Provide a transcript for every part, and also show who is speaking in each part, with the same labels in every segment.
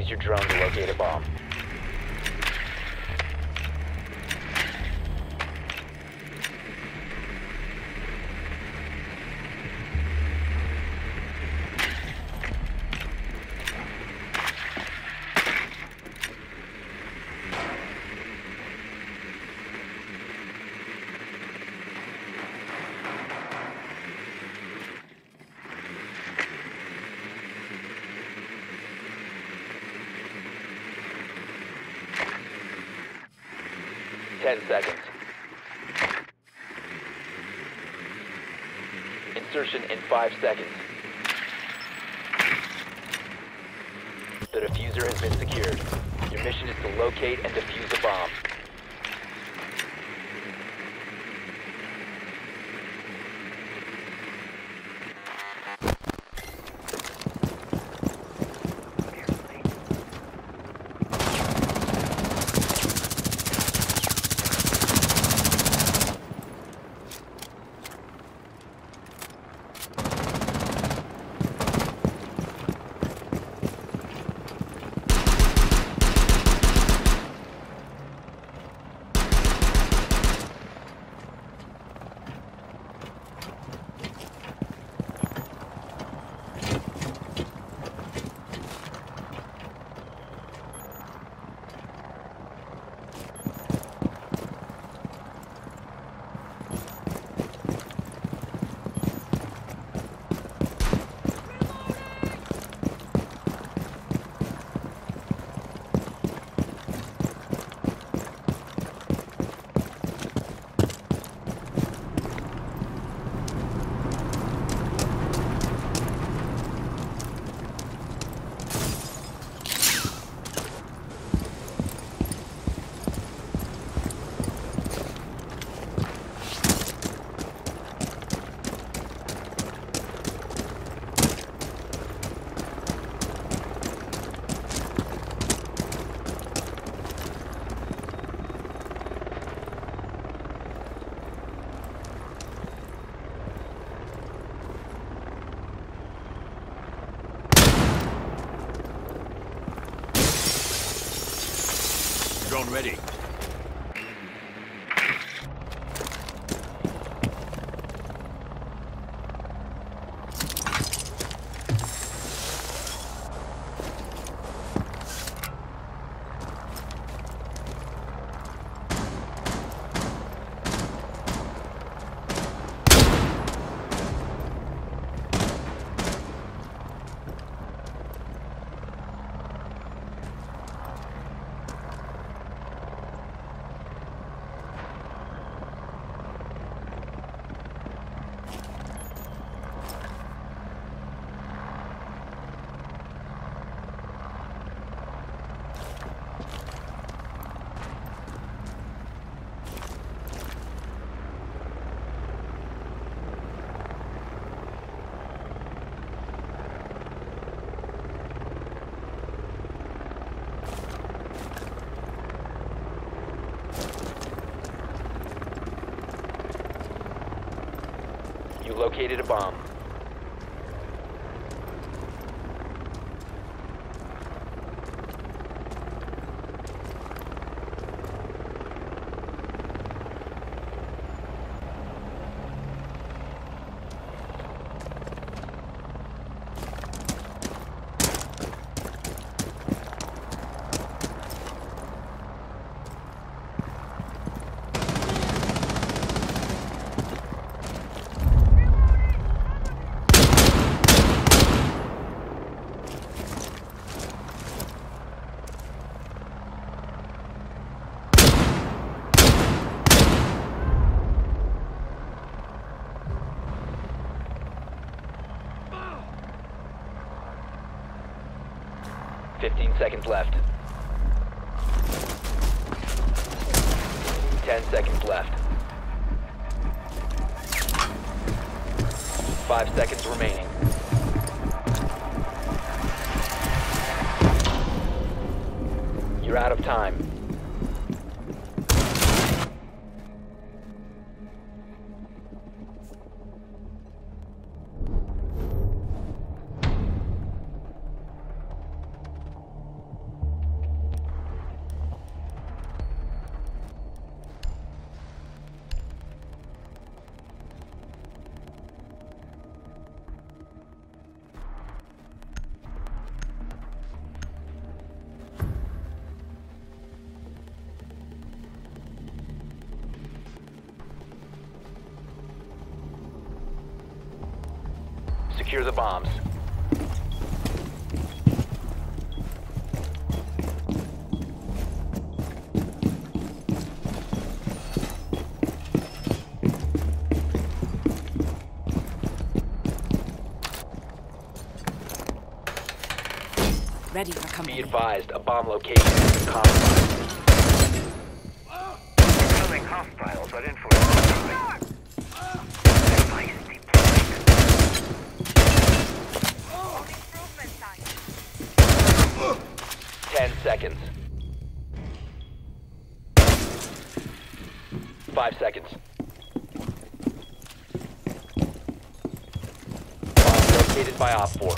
Speaker 1: Use your drone to locate a bomb. Ten seconds. Insertion in five seconds. The defuser has been secured. Your mission is to locate and defuse a bomb. Located a bomb. Seconds left. Ten seconds left. Five seconds remaining. You're out of time. Secure the bombs.
Speaker 2: Ready for
Speaker 1: Be advised, a bomb location been compromised.
Speaker 3: Incoming hostiles are in for a Device deployed.
Speaker 1: Ten seconds. Five seconds. Bomb located by OPFOR.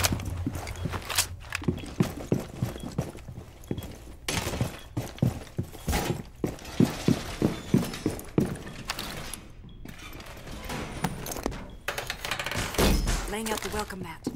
Speaker 2: Laying out the welcome mat.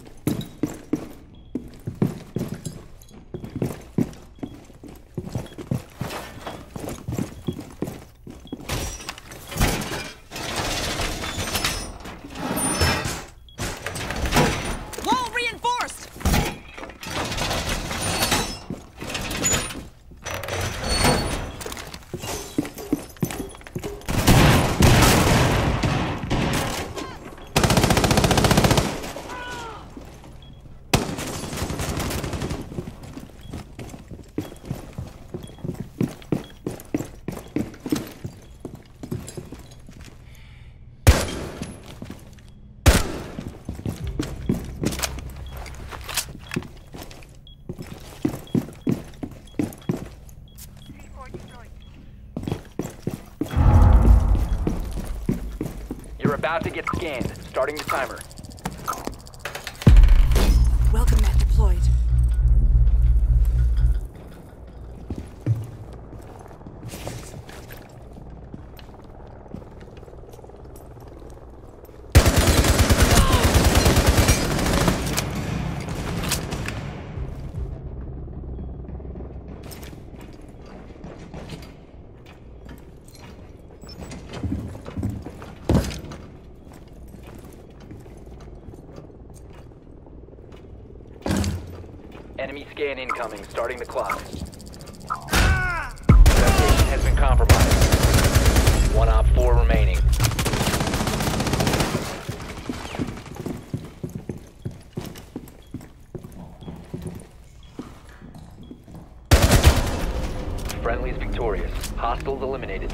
Speaker 1: About to get scanned. Starting the timer. Enemy scan incoming. Starting the clock. Location has been compromised. One OPFOR remaining. Friendly's victorious. Hostiles eliminated.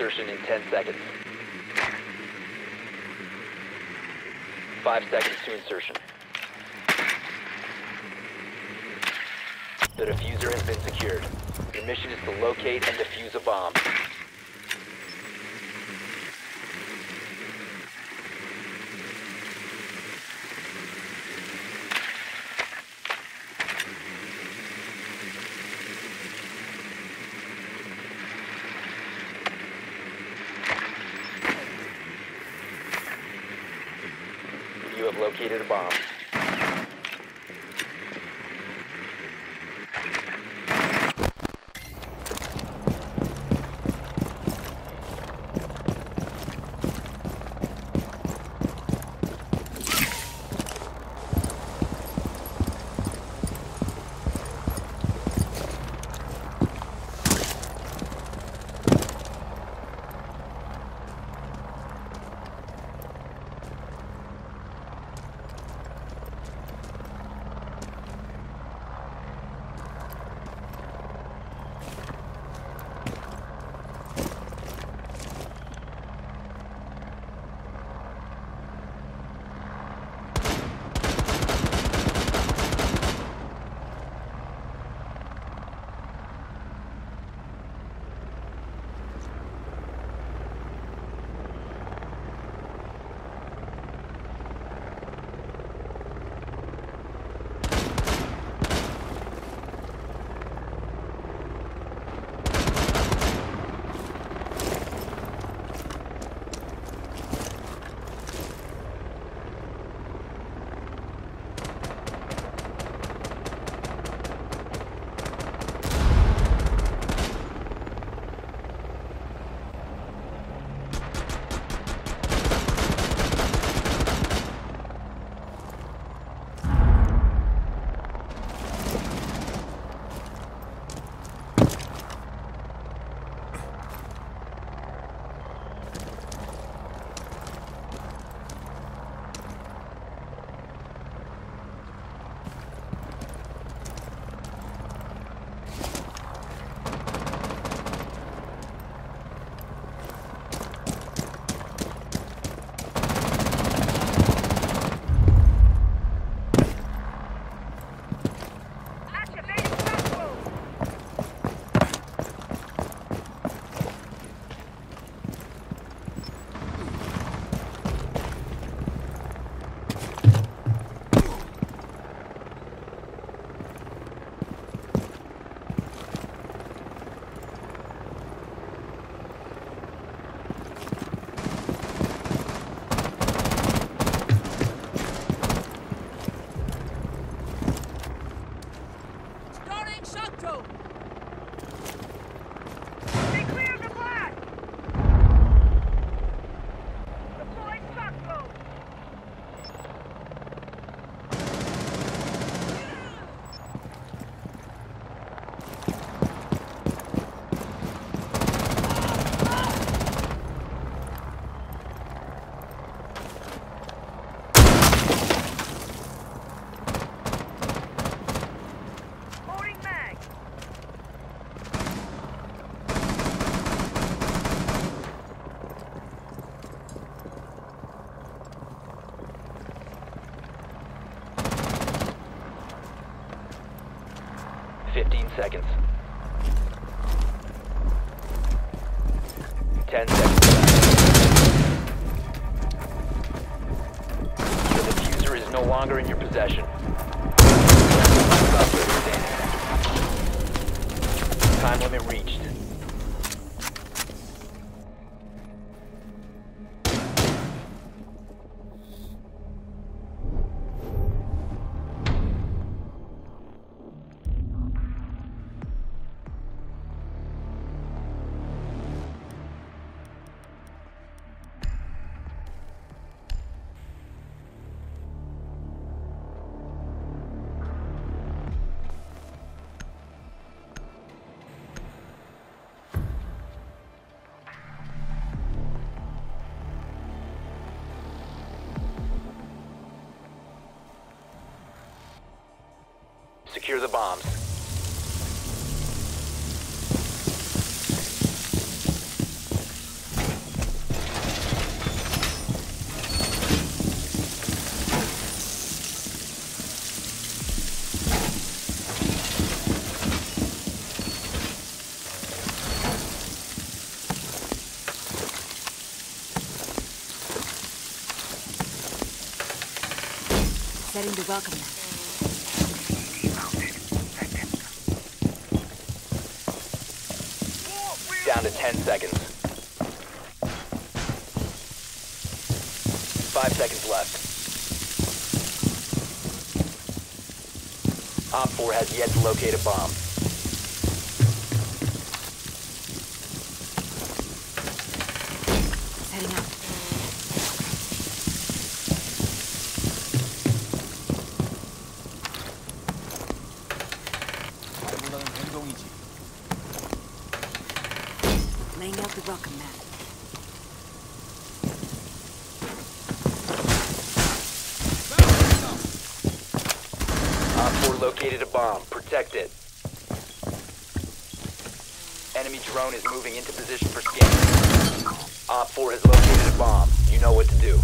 Speaker 1: Insertion in 10 seconds. 5 seconds to insertion. The defuser has been secured. Your mission is to locate and defuse a bomb. You have located a bomb. Seconds. 10 seconds left. The defuser is no longer in your possession. Secure the bombs.
Speaker 2: Setting the welcome mat.
Speaker 1: Down to 10 seconds. Five seconds left. OPFOR has yet to locate a bomb. OPFOR located a bomb. Protect it. Enemy drone is moving into position for scanning. OPFOR has located a bomb. You know what to do.